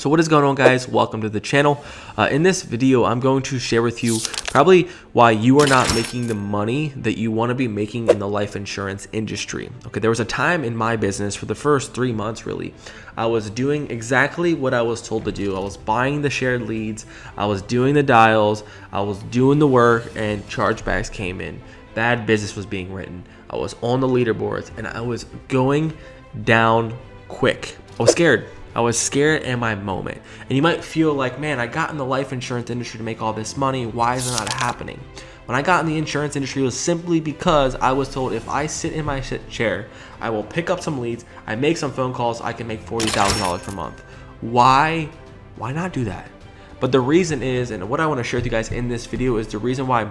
So what is going on guys? Welcome to the channel. Uh, in this video, I'm going to share with you probably why you are not making the money that you want to be making in the life insurance industry. Okay, there was a time in my business for the first three months really, I was doing exactly what I was told to do. I was buying the shared leads, I was doing the dials, I was doing the work and chargebacks came in. Bad business was being written. I was on the leaderboards and I was going down quick. I was scared. I was scared in my moment. And you might feel like, man, I got in the life insurance industry to make all this money. Why is it not happening? When I got in the insurance industry, it was simply because I was told if I sit in my chair, I will pick up some leads, I make some phone calls, I can make $40,000 per month. Why? Why not do that? But the reason is, and what I want to share with you guys in this video is the reason why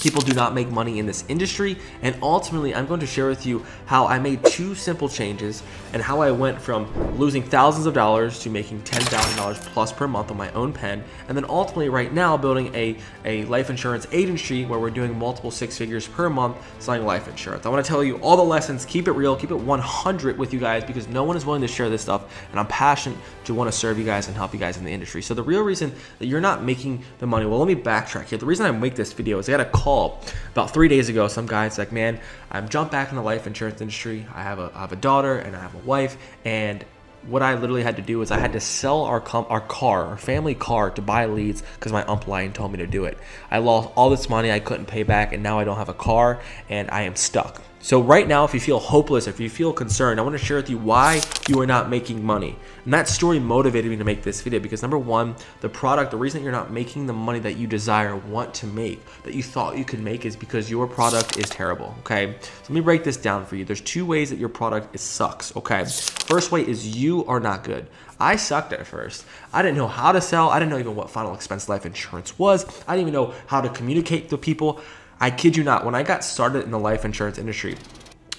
people do not make money in this industry and ultimately I'm going to share with you how I made two simple changes and how I went from losing thousands of dollars to making $10,000 plus per month on my own pen and then ultimately right now building a, a life insurance agency where we're doing multiple six figures per month selling life insurance. I want to tell you all the lessons, keep it real, keep it 100 with you guys because no one is willing to share this stuff and I'm passionate to want to serve you guys and help you guys in the industry. So the real reason that you're not making the money, well let me backtrack here. The reason I make this video is I got a call about three days ago. Some guy's like, man, I'm jumped back in the life insurance industry. I have a, I have a daughter and I have a wife, and what I literally had to do is I had to sell our our car, our family car, to buy leads because my upline told me to do it. I lost all this money I couldn't pay back, and now I don't have a car, and I am stuck. So right now, if you feel hopeless, if you feel concerned, I want to share with you why you are not making money. And that story motivated me to make this video because number one, the product, the reason you're not making the money that you desire, want to make, that you thought you could make is because your product is terrible, okay? So let me break this down for you. There's two ways that your product is sucks, okay? First way is you are not good. I sucked at first. I didn't know how to sell. I didn't know even what final expense life insurance was. I didn't even know how to communicate to people. I kid you not, when I got started in the life insurance industry,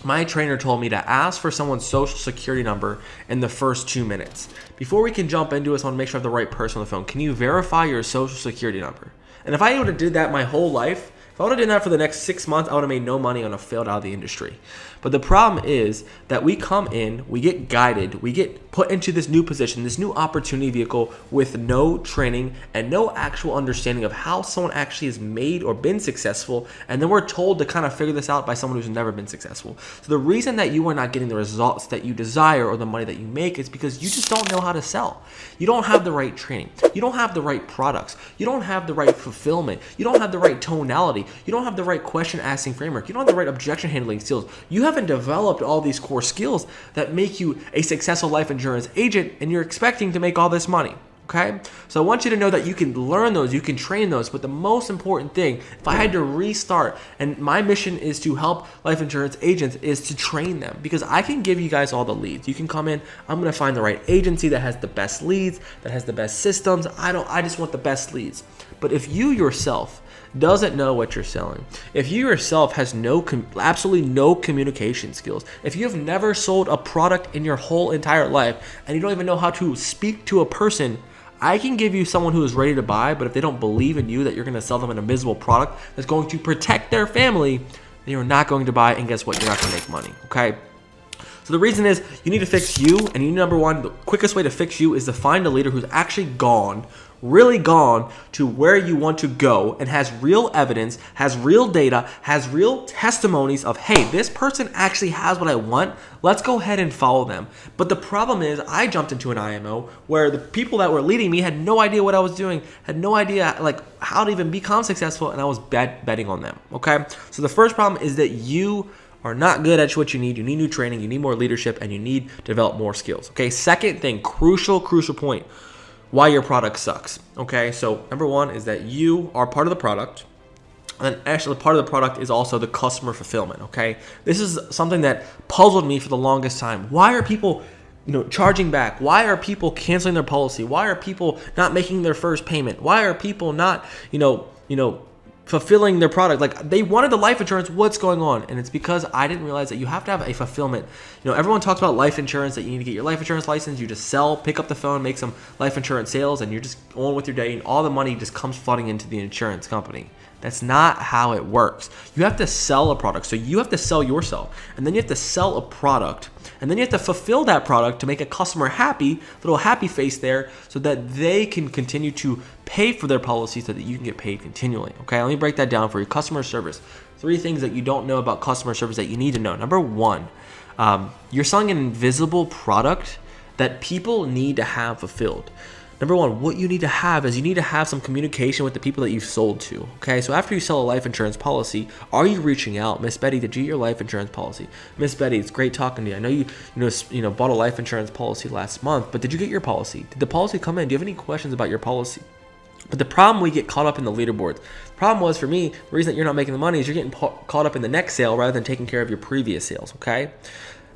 my trainer told me to ask for someone's social security number in the first two minutes. Before we can jump into this, I want to make sure I have the right person on the phone. Can you verify your social security number? And if I would have did that my whole life, if I would have done that for the next six months, I would have made no money on a failed out of the industry. But the problem is that we come in, we get guided, we get put into this new position, this new opportunity vehicle with no training and no actual understanding of how someone actually has made or been successful. And then we're told to kind of figure this out by someone who's never been successful. So the reason that you are not getting the results that you desire or the money that you make is because you just don't know how to sell. You don't have the right training. You don't have the right products. You don't have the right fulfillment. You don't have the right tonality. You don't have the right question asking framework. You don't have the right objection handling skills. You haven't developed all these core skills that make you a successful life insurance agent and you're expecting to make all this money. Okay, so I want you to know that you can learn those, you can train those, but the most important thing, if I had to restart, and my mission is to help life insurance agents, is to train them because I can give you guys all the leads. You can come in, I'm gonna find the right agency that has the best leads, that has the best systems. I don't, I just want the best leads. But if you yourself doesn't know what you're selling, if you yourself has no absolutely no communication skills, if you have never sold a product in your whole entire life and you don't even know how to speak to a person, I can give you someone who is ready to buy, but if they don't believe in you that you're going to sell them an invisible product that's going to protect their family, then you're not going to buy and guess what? You're not going to make money, okay? So the reason is you need to fix you, and you number one, the quickest way to fix you is to find a leader who's actually gone really gone to where you want to go and has real evidence, has real data, has real testimonies of, hey, this person actually has what I want. Let's go ahead and follow them. But the problem is, I jumped into an IMO where the people that were leading me had no idea what I was doing, had no idea like how to even become successful, and I was bet- betting on them. Okay, so the first problem is that you are not good at what you need. You need new training, you need more leadership, and you need to develop more skills. Okay, second thing, crucial, crucial point why your product sucks. Okay, so number one is that you are part of the product. And actually, part of the product is also the customer fulfillment. Okay, this is something that puzzled me for the longest time. Why are people, you know, charging back? Why are people canceling their policy? Why are people not making their first payment? Why are people not, you know, you know, fulfilling their product. Like they wanted the life insurance. What's going on? And it's because I didn't realize that you have to have a fulfillment. You know, everyone talks about life insurance that you need to get your life insurance license. You just sell, pick up the phone, make some life insurance sales, and you're just on with your day, and all the money just comes flooding into the insurance company. That's not how it works. You have to sell a product. So you have to sell yourself, and then you have to sell a product, and then you have to fulfill that product to make a customer happy, little happy face there, so that they can continue to pay for their policy so that you can get paid continually. Okay, let me break that down for you. Customer service. Three things that you don't know about customer service that you need to know. Number one, um, you're selling an invisible product that people need to have fulfilled. Number one, what you need to have is you need to have some communication with the people that you've sold to. Okay, so after you sell a life insurance policy, are you reaching out, Miss Betty? Did you get your life insurance policy? Miss Betty, it's great talking to you. I know you, you know, you know, bought a life insurance policy last month, but did you get your policy? Did the policy come in? Do you have any questions about your policy? But the problem we get caught up in the leaderboards. The problem was for me, the reason that you're not making the money is you're getting caught up in the next sale rather than taking care of your previous sales. Okay.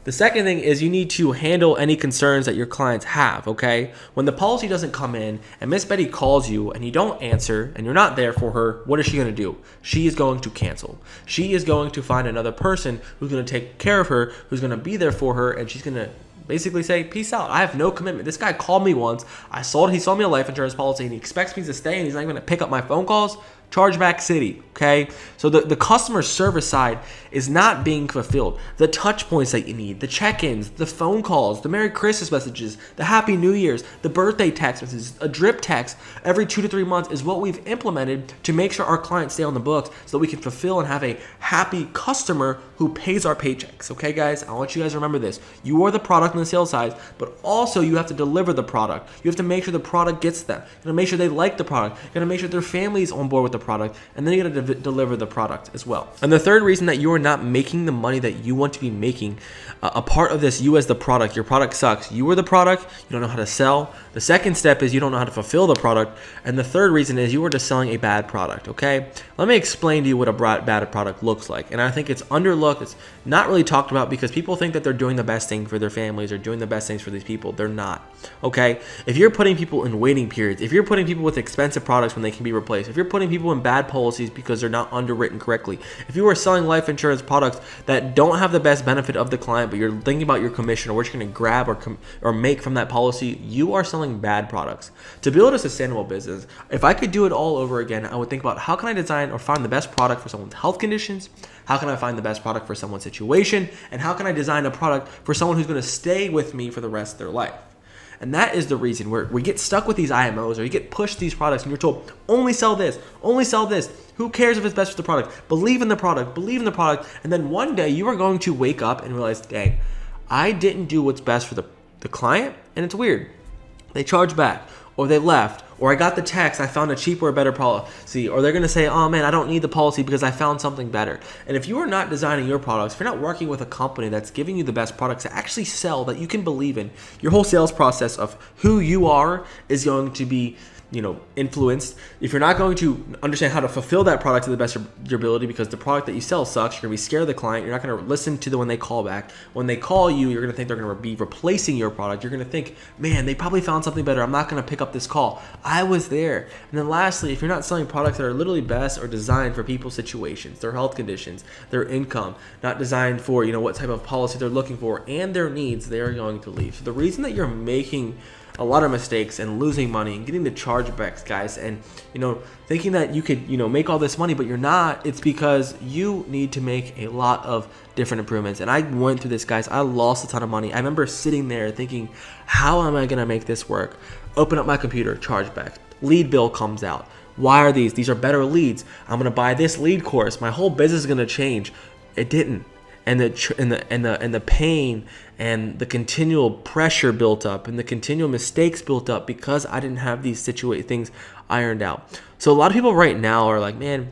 The second thing is you need to handle any concerns that your clients have, okay? When the policy doesn't come in and Miss Betty calls you and you don't answer and you're not there for her, what is she going to do? She is going to cancel. She is going to find another person who's going to take care of her, who's going to be there for her, and she's going to basically say, peace out. I have no commitment. This guy called me once. I sold, he sold me a life insurance policy and he expects me to stay and he's not even going to pick up my phone calls. Chargeback City, okay? So the, the customer service side is not being fulfilled. The touch points that you need, the check-ins, the phone calls, the Merry Christmas messages, the Happy New Year's, the birthday text messages, a drip text every two to three months is what we've implemented to make sure our clients stay on the books so that we can fulfill and have a happy customer who pays our paychecks. Okay, guys? I want you guys to remember this. You are the product on the sales side, but also you have to deliver the product. You have to make sure the product gets them. You gotta make sure they like the product. You gotta make sure their family's on board with the product, and then you got to de- deliver the product as well. And the third reason that you are not making the money that you want to be making, uh, a part of this, you as the product, your product sucks. You are the product, you don't know how to sell. The second step is you don't know how to fulfill the product, and the third reason is you are just selling a bad product. Okay, let me explain to you what a bad product looks like, and I think it's underlooked. It's not really talked about because people think that they're doing the best thing for their families or doing the best things for these people. They're not. Okay, if you're putting people in waiting periods, if you're putting people with expensive products when they can be replaced, if you're putting people in bad policies because they're not underwritten correctly. If you are selling life insurance products that don't have the best benefit of the client, but you're thinking about your commission or what you're going to grab or or make from that policy, you are selling bad products. To build a sustainable business, if I could do it all over again, I would think about how can I design or find the best product for someone's health conditions? How can I find the best product for someone's situation? And how can I design a product for someone who's going to stay with me for the rest of their life? And that is the reason where we get stuck with these IMOs or you get pushed these products and you're told, only sell this, only sell this. Who cares if it's best for the product? Believe in the product, believe in the product. And then one day you are going to wake up and realize, dang, I didn't do what's best for the, the client. And it's weird. They charge back or they left, or I got the text, I found a cheaper better policy, or they're gonna say, oh man, I don't need the policy because I found something better. And if you are not designing your products, if you're not working with a company that's giving you the best products to actually sell that you can believe in, your whole sales process of who you are is going to be you know influenced. If you're not going to understand how to fulfill that product to the best of your ability because the product that you sell sucks you're going to be scared of the client you're not going to listen to the when they call back. When they call you you're going to think they're going to be replacing your product. You're going to think man they probably found something better. I'm not going to pick up this call i was there. And then lastly if you're not selling products that are literally best or designed for people's situations their health conditions their income not designed for you know what type of policy they're looking for and their needs they are going to leave. So the reason that you're making a lot of mistakes and losing money and getting the chargebacks, guys, and you know thinking that you could you know make all this money, but you're not. It's because you need to make a lot of different improvements. And I went through this, guys. I lost a ton of money. I remember sitting there thinking, how am I gonna make this work? Open up my computer, chargebacks, lead bill comes out. Why are these? These are better leads. I'm gonna buy this lead course. My whole business is gonna change. It didn't and the and the and the and the pain and the continual pressure built up and the continual mistakes built up because I didn't have these situate things ironed out. So a lot of people right now are like, man,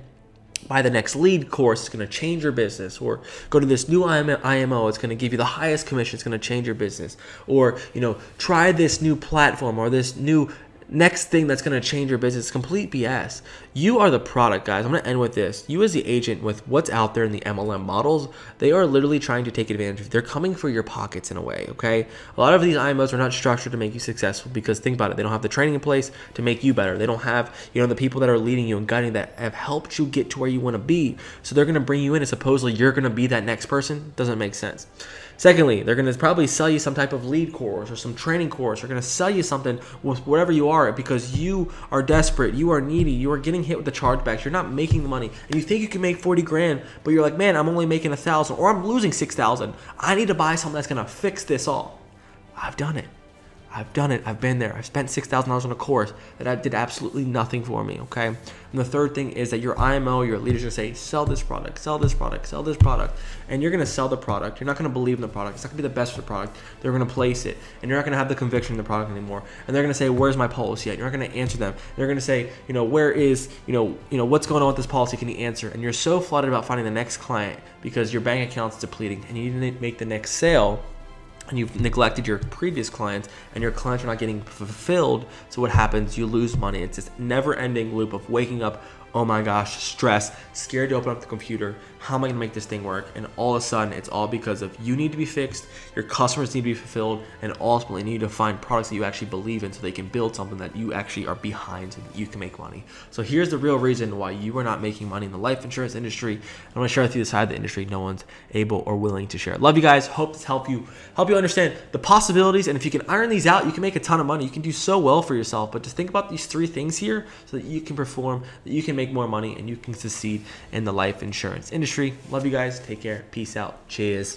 buy the next lead course, it's going to change your business, or go to this new IMO, it's going to give you the highest commission, it's going to change your business, or you know, try this new platform or this new next thing that's going to change your business. Complete bs you are the product guys. I'm going to end with this. You as the agent with what's out there in the mlm models they are literally trying to take advantage of they're coming for your pockets in a way okay? A lot of these imos are not structured to make you successful because think about it they don't have the training in place to make you better. They don't have you know the people that are leading you and guiding that have helped you get to where you want to be. So they're going to bring you in and supposedly you're going to be that next person. Doesn't make sense. Secondly, they're going to probably sell you some type of lead course or some training course. They're going to sell you something with whatever you are because you are desperate, you are needy, you are getting hit with the chargebacks. You're not making the money, and you think you can make 40 grand, but you're like, man, I'm only making a thousand or I'm losing 6,000. I need to buy something that's going to fix this all. I've done it. I've done it. I've been there. I've spent $6,000 on a course that I did absolutely nothing for me, okay? And the third thing is that your IMO, your leaders are say, sell this product, sell this product, sell this product. And you're to sell the product. You're not to believe in the product. It's not to be the best for the product. They're to place it. And you're not to have the conviction in the product anymore. And they're to say, where's my policy at? You're not going to answer them. They're to say, you know, where is, you know, you know, what's going on with this policy? Can you answer? And you're so flooded about finding the next client because your bank account's depleting and you need to make the next sale and you've neglected your previous clients and your clients are not getting fulfilled so what happens? You lose money. It's this never ending loop of waking up oh my gosh, stress, scared to open up the computer. How am I gonna make this thing work? And all of a sudden, it's all because of you need to be fixed, your customers need to be fulfilled, and ultimately, you need to find products that you actually believe in so they can build something that you actually are behind that you can make money. So here's the real reason why you are not making money in the life insurance industry. I'm gonna share with you the side of the industry no one's able or willing to share. Love you guys. Hope this help you help you understand the possibilities. And if you can iron these out, you can make a ton of money. You can do so well for yourself. But just think about these three things here so that you can perform, that you can make more money, and you can succeed in the life insurance industry. Love you guys. Take care. Peace out. Cheers.